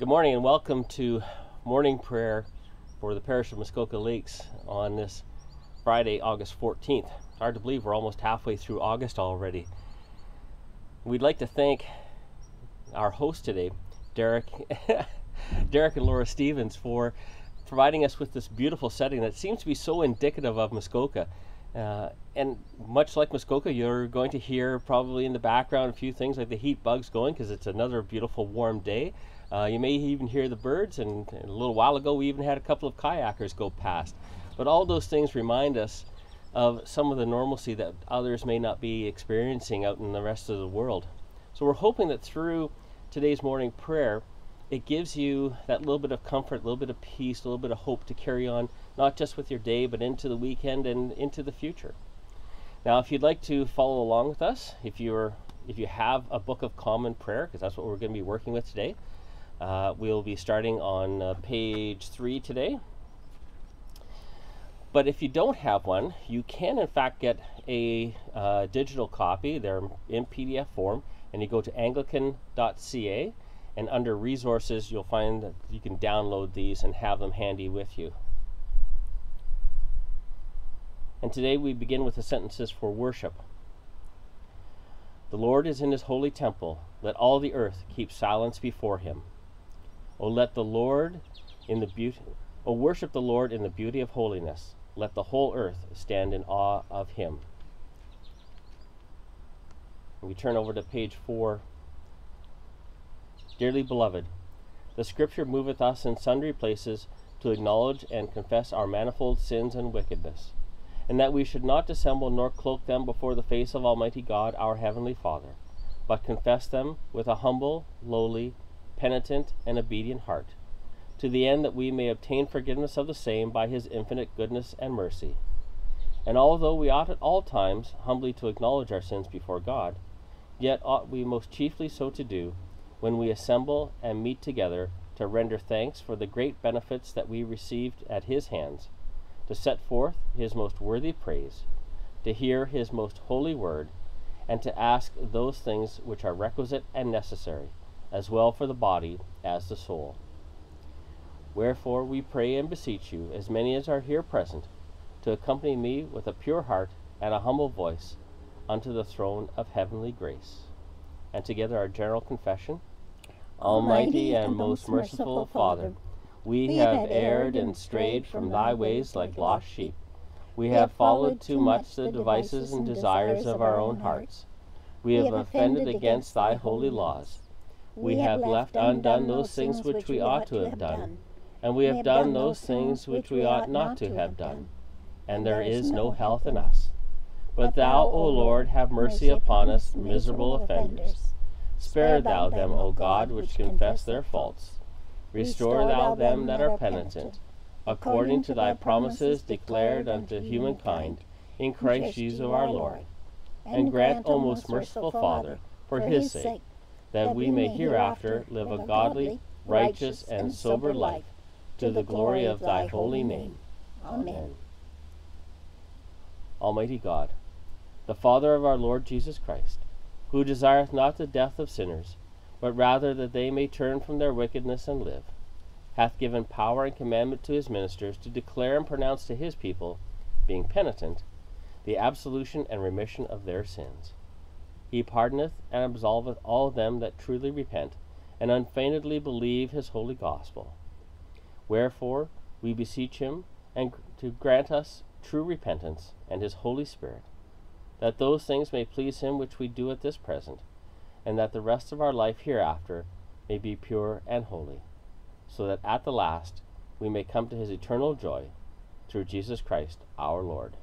Good morning and welcome to morning prayer for the parish of Muskoka Lakes on this Friday, August 14th. Hard to believe we're almost halfway through August already. We'd like to thank our host today, Derek, Derek and Laura Stevens, for providing us with this beautiful setting that seems to be so indicative of Muskoka. Uh, and much like Muskoka, you're going to hear probably in the background a few things like the heat bugs going because it's another beautiful warm day. Uh, you may even hear the birds, and, and, a little while ago we even had a couple of kayakers go past. But all those things remind us of some of the normalcy that others may not be experiencing out in the rest of the world. So we're hoping that through today's morning prayer, it gives you that little bit of comfort, a little bit of peace, a little bit of hope to carry on, not just with your day, but into the weekend and into the future. Now, if you'd like to follow along with us, if you're if you have a book of common prayer, because that's what we're going to be working with today, uh, we'll be starting on uh, page three today. But if you don't have one, you can in fact get a uh, digital copy. They're in PDF form, and you go to anglican.ca, and under resources, you'll find that you can download these and have them handy with you. And today we begin with the sentences for worship. The Lord is in his holy temple. Let all the earth keep silence before him. O let the Lord in the beauty O worship the Lord in the beauty of holiness. Let the whole earth stand in awe of him. We turn over to page 4. Dearly beloved, the scripture moveth us in sundry places to acknowledge and confess our manifold sins and wickedness, and that we should not dissemble nor cloak them before the face of Almighty God our heavenly Father, but confess them with a humble, lowly, penitent, and obedient heart, to the end that we may obtain forgiveness of the same by his infinite goodness and mercy. And although we ought at all times humbly to acknowledge our sins before God, yet ought we most chiefly so to do when we assemble and meet together to render thanks for the great benefits that we received at his hands, to set forth his most worthy praise, to hear his most holy word, and to ask those things which are requisite and necessary as well for the body as the soul. Wherefore we pray and beseech you, as many as are here present, to accompany me with a pure heart and a humble voice unto the throne of heavenly grace. And together our general confession. Almighty and most merciful Father, we have erred and strayed from thy ways like lost sheep. We have followed too much the devices and desires of our own hearts. We have offended against thy holy laws we have left undone those things which we ought to have done, and we have done those things which we ought not to have done, and there is no health in us. But thou, O Lord, have mercy upon us, miserable offenders. Spare thou them, O God, which confess their faults. Restore thou them that are penitent, according to thy promises declared unto humankind in Christ Jesus our Lord. And grant, O most merciful Father, for his sake, that we may hereafter live a godly, righteous, and sober life, to the glory of thy holy name. Amen. Almighty God, the Father of our Lord Jesus Christ, who desireth not the death of sinners, but rather that they may turn from their wickedness and live, hath given power and commandment to his ministers to declare and pronounce to his people, being penitent, the absolution and remission of their sins. He pardoneth and absolveth all them that truly repent, and unfeignedly believe his holy gospel. Wherefore we beseech him and to grant us true repentance and his Holy Spirit, that those things may please him which we do at this present, and that the rest of our life hereafter may be pure and holy, so that at the last we may come to his eternal joy through Jesus Christ our Lord.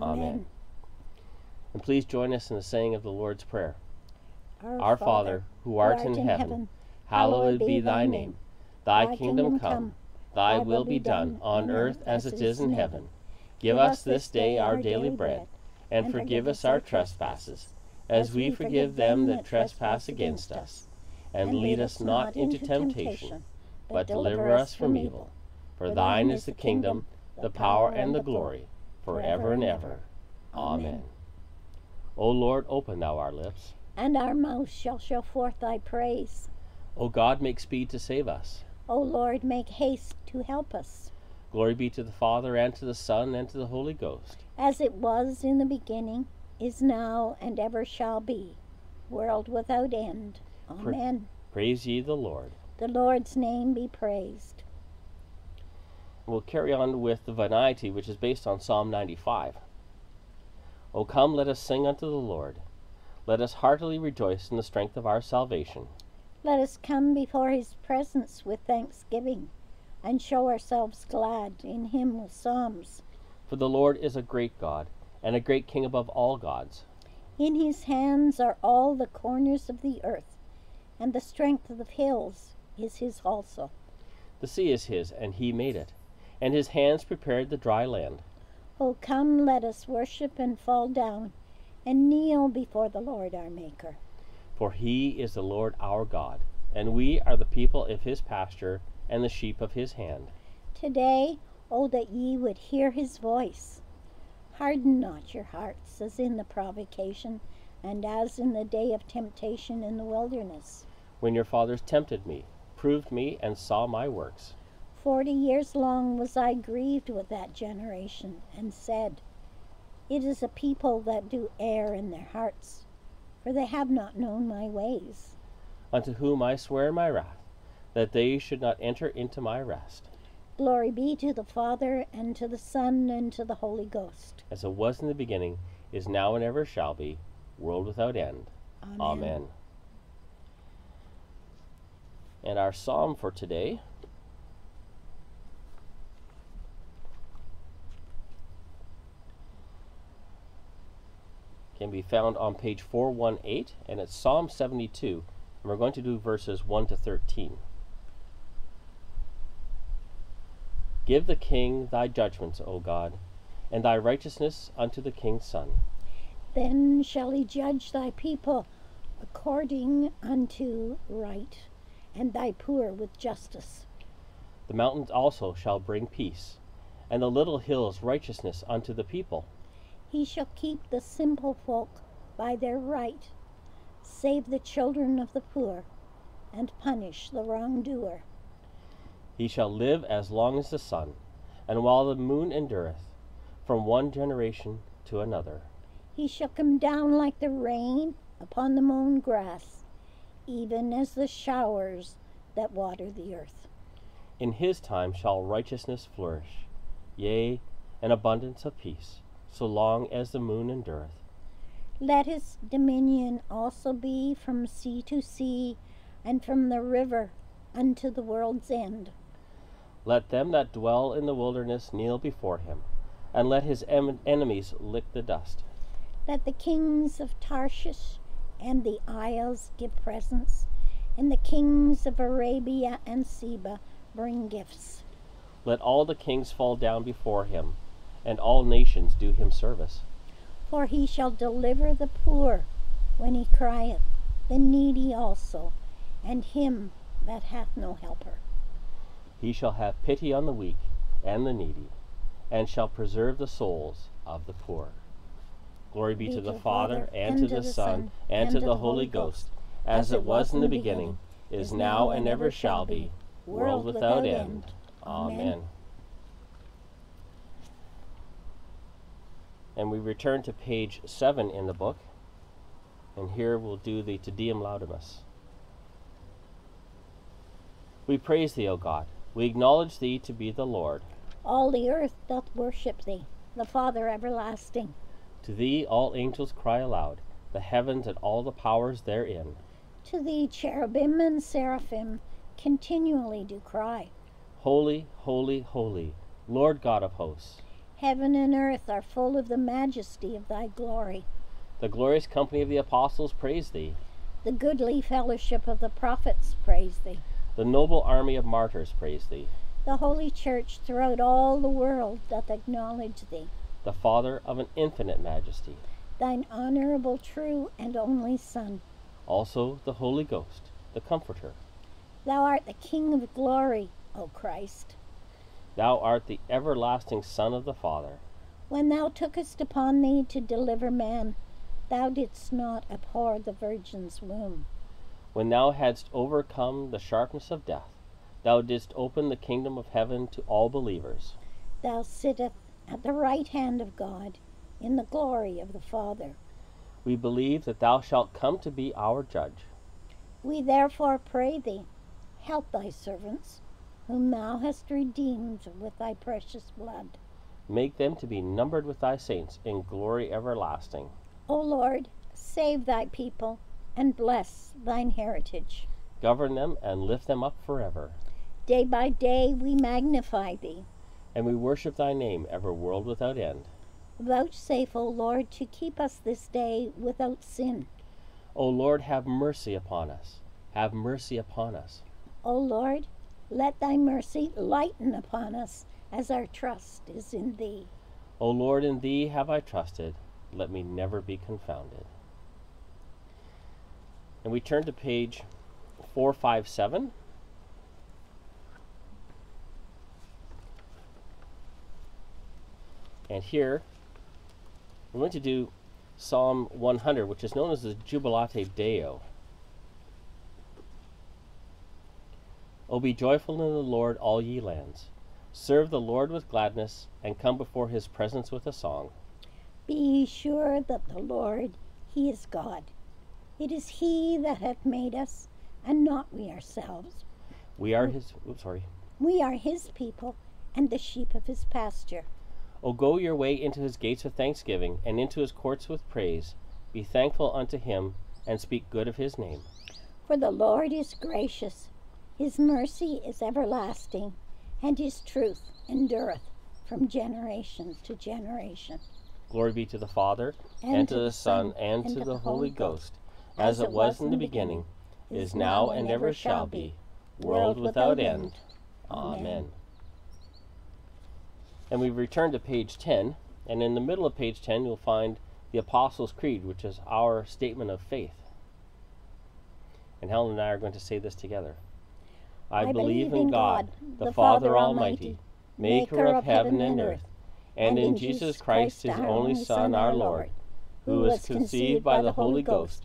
Amen. Amen. And please join us in the saying of the Lord's Prayer. Our, Our Father, who art, in, heaven, hallowed be thy name. Thy kingdom come, thy will be done, on earth as it is in heaven. Give us this day our daily bread, and forgive us our trespasses, as we forgive them that trespass against us. And lead us not into temptation, but deliver us from evil. For thine is the kingdom, the power, and the glory, forever and ever. Amen. O Lord, open thou our lips, and our mouth shall show forth thy praise. O God, make speed to save us. O Lord, make haste to help us. Glory be to the Father, and to the Son, and to the Holy Ghost. As it was in the beginning, is now, and ever shall be, world without end. Amen. Praise ye the Lord. The Lord's name be praised. We'll carry on with the Venite, which is based on Psalm 95. O come, let us sing unto the Lord. Let us heartily rejoice in the strength of our salvation. Let us come before his presence with thanksgiving, and show ourselves glad in him with psalms. For the Lord is a great God, and a great King above all gods. In his hands are all the corners of the earth, and the strength of the hills is his also. The sea is his, and he made it, and his hands prepared the dry land. O come, let us worship and fall down, and kneel before the Lord our Maker. For he is the Lord our God, and we are the people of his pasture, and the sheep of his hand. Today, oh, that ye would hear his voice. Harden not your hearts as in the provocation, and as in the day of temptation in the wilderness. When your fathers tempted me, proved me, and saw my works. Forty years long was I grieved with that generation, and said, It is a people that do err in their hearts, for they have not known my ways. unto whom I swear in my wrath, that they should not enter into my rest, Glory be to the Father, and to the Son, and to the Holy Ghost. as it was in the beginning, is now, and ever shall be, world without end. Amen. Amen. And our psalm for today can be found on page 418, and it's Psalm 72, and we're going to do verses 1 to 13. Give the king thy judgments, O God, and thy righteousness unto the king's son. Then shall he judge thy people according unto right, and thy poor with justice. The mountains also shall bring peace, and the little hills righteousness unto the people. He shall keep the simple folk by their right, save the children of the poor, and punish the wrongdoer. He shall live as long as the sun, and while the moon endureth, from one generation to another. He shall come down like the rain upon the mown grass, even as the showers that water the earth. In his time shall righteousness flourish, yea, an abundance of peace, so long as the moon endureth. Let his dominion also be from sea to sea, and from the river unto the world's end. Let them that dwell in the wilderness kneel before him, and let his em- enemies lick the dust. Let the kings of Tarshish and the isles give presents, and the kings of Arabia and Seba bring gifts. Let all the kings fall down before him, and all nations do him service. For he shall deliver the poor when he crieth, the needy also, and him that hath no helper. He shall have pity on the weak and the needy, and shall preserve the souls of the poor. Glory be, to the Father, and, to the Son, and, to the Holy Ghost, as it was in the beginning, is now, and ever shall be, world without end. Amen. And we return to page 7 in the book, and here we'll do the Te Deum Laudamus. We praise thee, O God. We acknowledge thee to be the Lord. All the earth doth worship thee, the Father everlasting. To thee all angels cry aloud, the heavens and all the powers therein. To thee cherubim and seraphim continually do cry. Holy, holy, holy, Lord God of hosts. Heaven and earth are full of the majesty of thy glory. The glorious company of the apostles praise thee. The goodly fellowship of the prophets praise thee. The noble army of martyrs praise thee. The holy church throughout all the world doth acknowledge thee. The Father of an infinite majesty. Thine honorable, true, and only Son. Also the Holy Ghost, the Comforter. Thou art the King of glory, O Christ. Thou art the everlasting Son of the Father. When thou tookest upon thee to deliver man, thou didst not abhor the Virgin's womb. When thou hadst overcome the sharpness of death, thou didst open the kingdom of heaven to all believers. Thou sittest at the right hand of God in the glory of the Father. We believe that thou shalt come to be our judge. We therefore pray thee, help thy servants, whom thou hast redeemed with thy precious blood. Make them to be numbered with thy saints in glory everlasting. O Lord, save thy people and bless thine heritage. Govern them and lift them up forever. Day by day we magnify thee. And we worship thy name, ever world without end. Vouchsafe, O Lord, to keep us this day without sin. O Lord, have mercy upon us. Have mercy upon us. O Lord, let thy mercy lighten upon us as our trust is in thee. O Lord, in thee have I trusted. Let me never be confounded. And we turn to page 457. And here, we're going to do Psalm 100, which is known as the Jubilate Deo. O be joyful in the Lord, all ye lands. Serve the Lord with gladness, and come before his presence with a song. Be sure that the Lord, He is God. It is He that hath made us, and not we ourselves. We are his. Sorry. We are His people, and the sheep of His pasture. O go your way into his gates with thanksgiving, and into his courts with praise. Be thankful unto him, and speak good of his name. For the Lord is gracious, His mercy is everlasting, and His truth endureth from generation to generation. Glory be to the Father, and, to the Son, and, to the Holy Ghost, as it was in the beginning, is now, and ever shall be, world without end. Amen. And we return to page 10, and in the middle of page 10, you'll find the Apostles' Creed, which is our statement of faith. And Helen and I are going to say this together. I, believe in God, the Father Almighty, maker of heaven and earth, and in Jesus Christ, his only Son, our Lord, who was conceived by the Holy Ghost,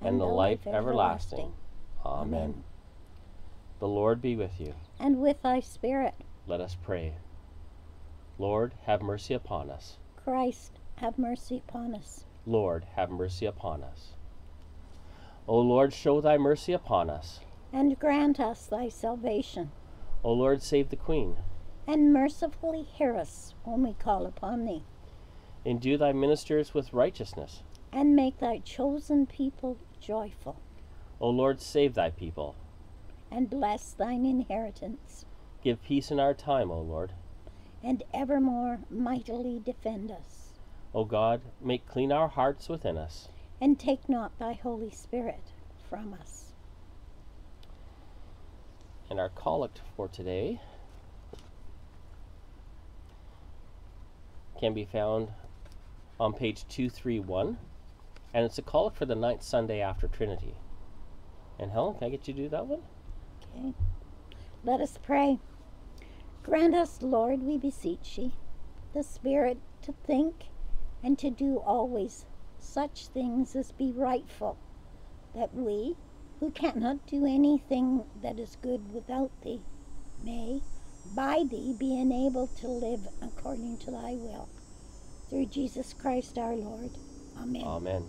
and the life everlasting. Amen. The Lord be with you. And with thy spirit, Let us pray. Lord, have mercy upon us. Christ, have mercy upon us. Lord, have mercy upon us. O Lord, show thy mercy upon us. And grant us thy salvation. O Lord, save the Queen. And mercifully hear us when we call upon thee. Endue thy ministers with righteousness. And make thy chosen people joyful. O Lord, save thy people. And bless thine inheritance. Give peace in our time, O Lord. And evermore mightily defend us. O God, make clean our hearts within us. And take not thy Holy Spirit from us. And our collect for today can be found on page 231. And it's a collect for the ninth Sunday after Trinity. And Helen, can I get you to do that one? Okay. Let us pray. Grant us, Lord, we beseech thee, the Spirit to think and to do always such things as be rightful, that we, who cannot do anything that is good without thee, may, by thee, be enabled to live according to thy will. Through Jesus Christ our Lord. Amen. Amen.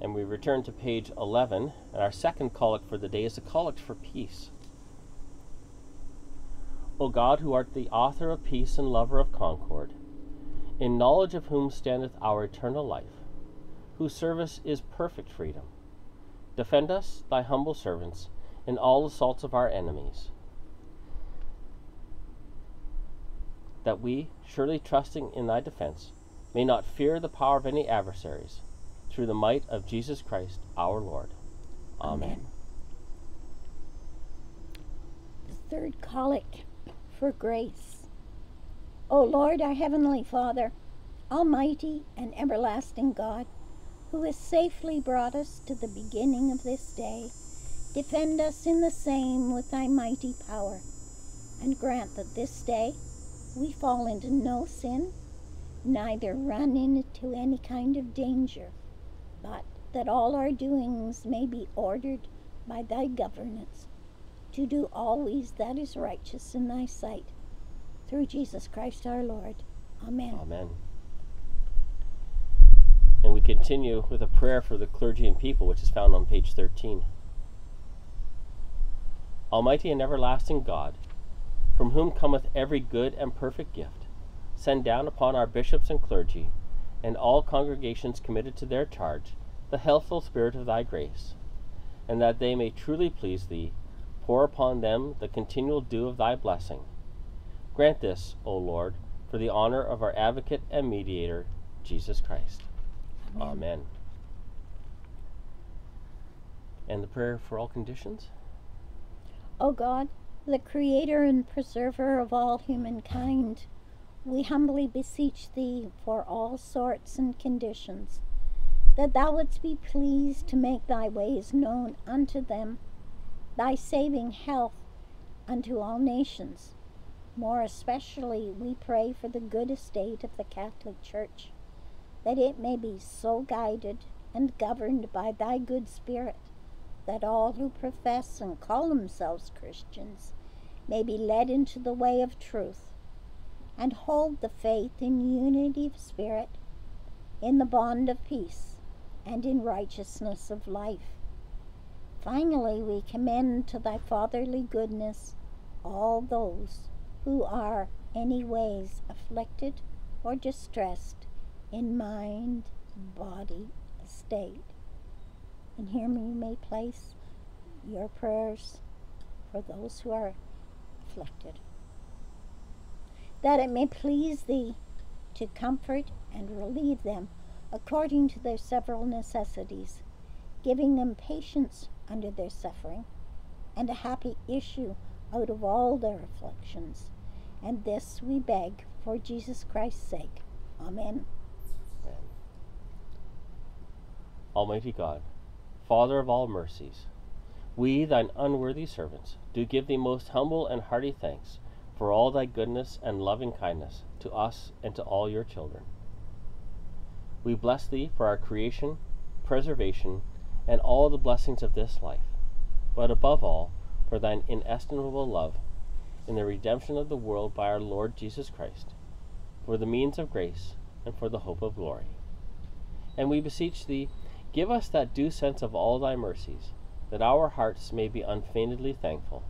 And we return to page 11, and our second collect for the day is a collect for peace. O God, who art the author of peace and lover of concord, in knowledge of whom standeth our eternal life, whose service is perfect freedom, defend us, thy humble servants, in all assaults of our enemies, that we, surely trusting in thy defense, may not fear the power of any adversaries, through the might of Jesus Christ our Lord. Amen. Amen. The third collect for grace. O Lord, our heavenly Father, almighty and everlasting God, who has safely brought us to the beginning of this day, defend us in the same with thy mighty power, and grant that this day we fall into no sin, neither run into any kind of danger, but that all our doings may be ordered by thy governance, to do always that is righteous in thy sight. Through Jesus Christ our Lord. Amen. Amen. And we continue with a prayer for the clergy and people, which is found on page 13. Almighty and everlasting God, from whom cometh every good and perfect gift, send down upon our bishops and clergy, and all congregations committed to their charge, the healthful spirit of thy grace, and that they may truly please thee, pour upon them the continual dew of thy blessing. Grant this, O Lord, for the honor of our advocate and mediator, Jesus Christ. Amen. Amen. And the prayer for all conditions? O God, the creator and preserver of all humankind, we humbly beseech thee for all sorts and conditions, that thou wouldst be pleased to make thy ways known unto them, thy saving health unto all nations. More especially, we pray for the good estate of the Catholic Church, that it may be so guided and governed by thy good Spirit that all who profess and call themselves Christians may be led into the way of truth and hold the faith in unity of spirit, in the bond of peace, and in righteousness of life. Finally, we commend to thy fatherly goodness all those who are any ways afflicted or distressed in mind, body, estate. And here you may place your prayers for those who are afflicted. That it may please thee to comfort and relieve them according to their several necessities, giving them patience under their suffering, and a happy issue out of all their afflictions. And this we beg for Jesus Christ's sake. Amen. Amen. Almighty God, Father of all mercies, we, thine unworthy servants, do give thee most humble and hearty thanks for all thy goodness and loving kindness to us and to all your children. We bless thee for our creation, preservation, and all the blessings of this life, but above all, for thine inestimable love in the redemption of the world by our Lord Jesus Christ, for the means of grace and for the hope of glory. And we beseech thee, give us that due sense of all thy mercies, that our hearts may be unfeignedly thankful,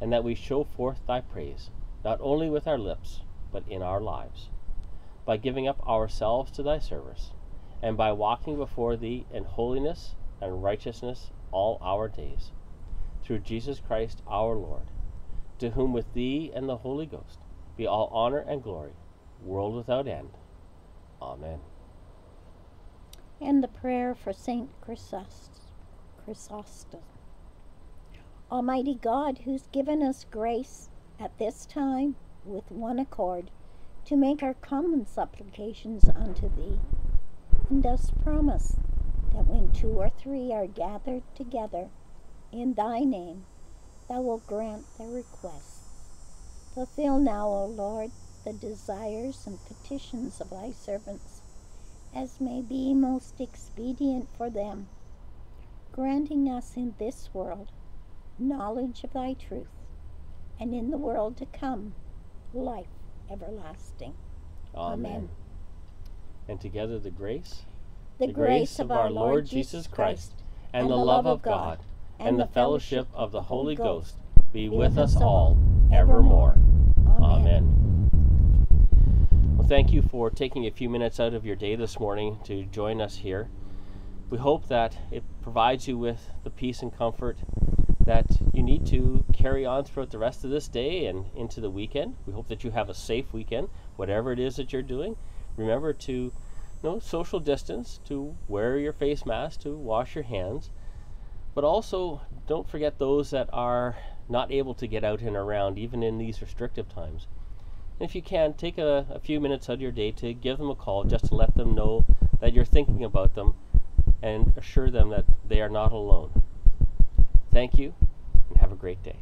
and that we show forth thy praise, not only with our lips, but in our lives, by giving up ourselves to thy service, and by walking before thee in holiness and righteousness all our days. Through Jesus Christ our Lord, to whom with thee and the Holy Ghost be all honor and glory, world without end. Amen. And the prayer for Saint Chrysostom. Chrysostom. Almighty God, who's given us grace at this time with one accord to make our common supplications unto thee, and dost promise that when two or three are gathered together in thy name, thou wilt grant their requests. Fulfill now, O Lord, the desires and petitions of thy servants, as may be most expedient for them, granting us in this world knowledge of thy truth, and in the world to come life everlasting. Amen. Amen. And together the grace, The, grace of our Lord Jesus Christ, and, the love of God, and the fellowship of the Holy Ghost be with us all evermore. Amen. Well, thank you for taking a few minutes out of your day this morning to join us here. We hope that it provides you with the peace and comfort that you need to carry on throughout the rest of this day and into the weekend. We hope that you have a safe weekend, whatever it is that you're doing. Remember to you know, social distance, to wear your face mask, to wash your hands. But also, don't forget those that are not able to get out and around, even in these restrictive times. And if you can, take a, a few minutes out of your day to give them a call just to let them know that you're thinking about them and assure them that they are not alone. Thank you and have a great day.